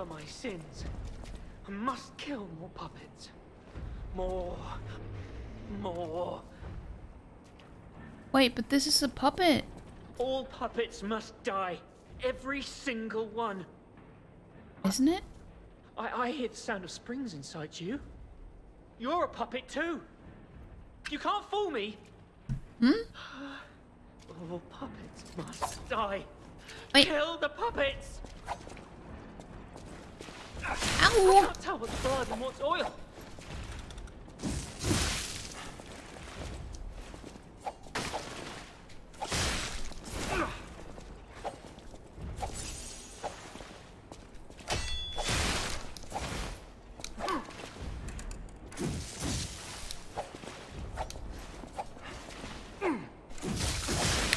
for my sins. I must kill more puppets. More. More. Wait, but this is a puppet. All puppets must die. Every single one. Isn't it? I, I hear the sound of springs inside you. You're a puppet too. You can't fool me. Hmm? All puppets must die. Wait. Kill the puppets. What's oil.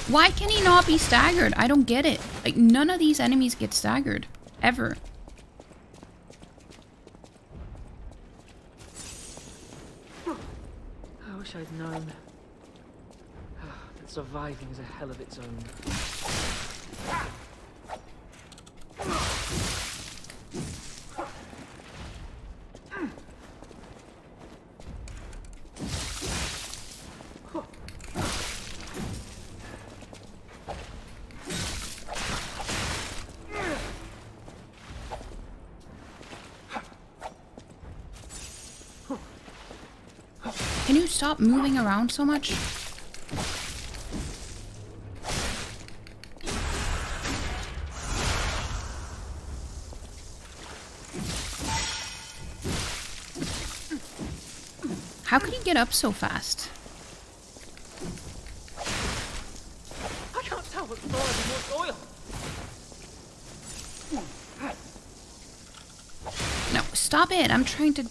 Why can he not be staggered? I don't get it. Like, none of these enemies get staggered. Ever. I I'd known. that surviving is a hell of its own. Can you stop moving around so much? How could he get up so fast? I can't tell what's and what's oil. No, stop it. I'm trying to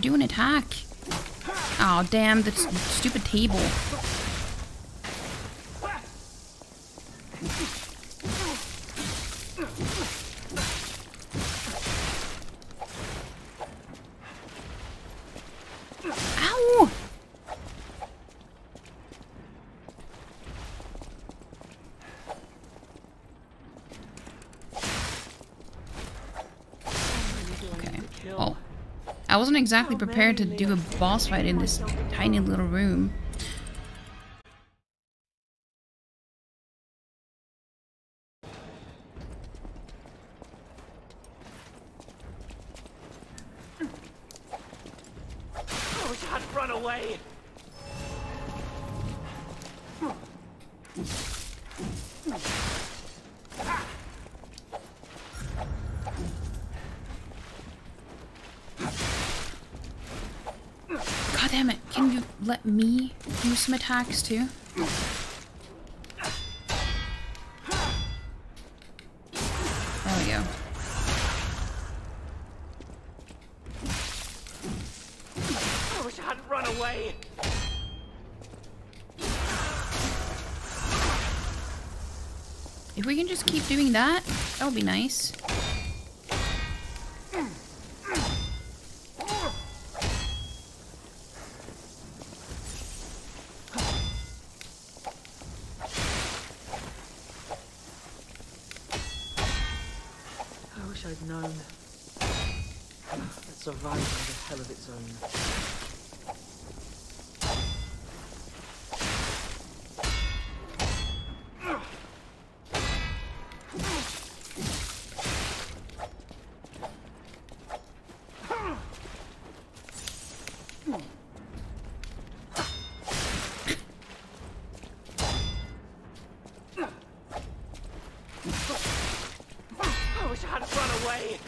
do an attack. Oh, damn, the stupid table. I wasn't exactly oh, prepared to do a boss fight in this tiny little room. Oh wish run away. Damn it. Can you let me do some attacks too? There we go. I wish I hadn't run away. If we can just keep doing that, that would be nice. I'd known. That surviving is a hell of its own. I wish I hadn't run away.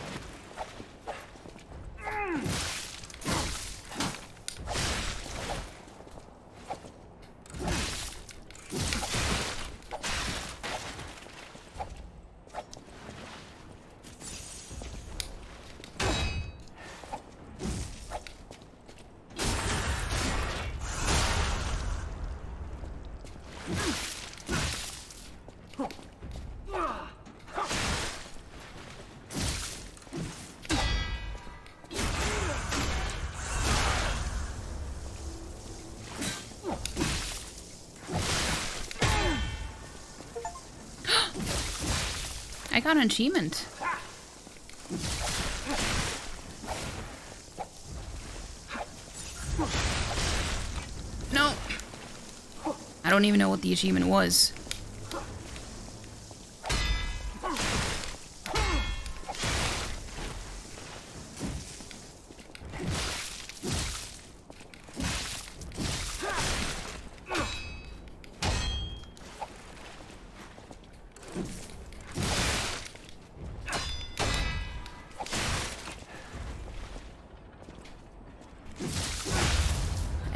I got an achievement. No. I don't even know what the achievement was.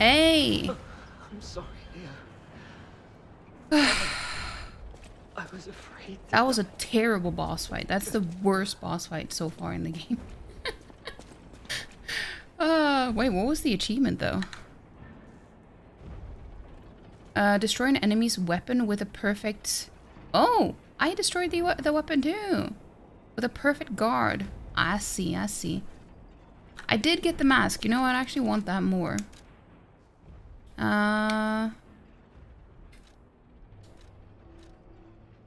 Hey! I'm sorry. I was afraid. That was a terrible boss fight. That's the worst boss fight so far in the game. uh, wait, what was the achievement though? Uh, destroy an enemy's weapon with a perfect... Oh! I destroyed the, we the weapon too! With a perfect guard. I see, I see. I did get the mask. You know, I actually want that more. Uh...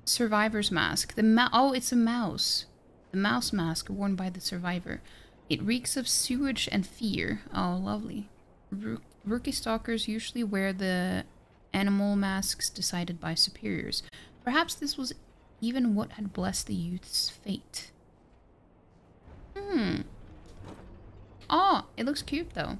Survivor's mask. The ma- Oh, it's a mouse. The mouse mask worn by the survivor. It reeks of sewage and fear. Oh, lovely. Rook rookie stalkers usually wear the animal masks decided by superiors. Perhaps this was even what had blessed the youth's fate. Hmm. Oh, it looks cute though.